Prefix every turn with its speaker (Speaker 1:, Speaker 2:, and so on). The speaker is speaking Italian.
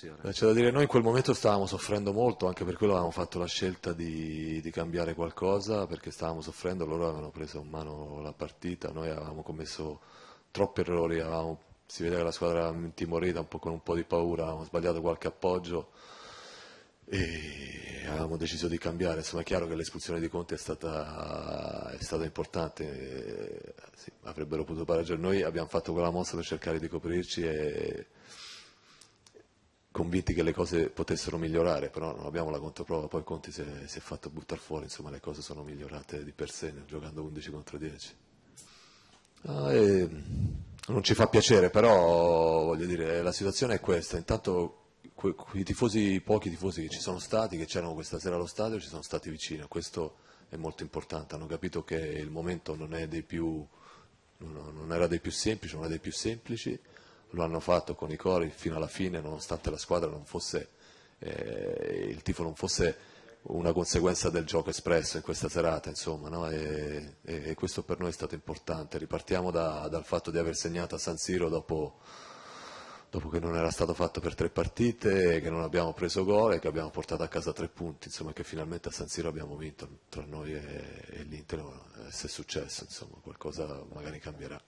Speaker 1: situazione?
Speaker 2: Beh, c'è da dire, noi in quel momento stavamo soffrendo molto, anche per quello avevamo fatto la scelta di, di cambiare qualcosa, perché stavamo soffrendo, loro avevano preso in mano la partita, noi avevamo commesso troppi errori, avevamo- si vedeva che la squadra era intimorita, un po' con un po' di paura, avevamo sbagliato qualche appoggio e avevamo deciso di cambiare. Insomma, è chiaro che l'espulsione di Conti è stata, è stata importante, eh, sì, avrebbero potuto pareggiare. Noi abbiamo fatto quella mossa per cercare di coprirci e convinti che le cose potessero migliorare, però non abbiamo la controprova, poi Conti si è, si è fatto buttare fuori, insomma le cose sono migliorate di per sé giocando 11 contro 10. Ah, non ci fa piacere, però voglio dire, la situazione è questa, intanto quei tifosi, i pochi tifosi che ci sono stati, che c'erano questa sera allo stadio, ci sono stati vicini, questo è molto importante, hanno capito che il momento non, dei più, non era dei più semplici, non è dei più semplici, lo hanno fatto con i cori fino alla fine, nonostante la squadra non fosse, eh, il tifo non fosse una conseguenza del gioco espresso in questa serata, insomma, no? e, e- e questo per noi è stato importante. Ripartiamo da- dal fatto di aver segnato a San Siro dopo, dopo che non era stato fatto per tre partite, che non abbiamo preso gol e che abbiamo portato a casa tre punti, insomma, che finalmente a San Siro abbiamo vinto tra noi e, e l'Inter, eh, se è successo, insomma, qualcosa magari cambierà.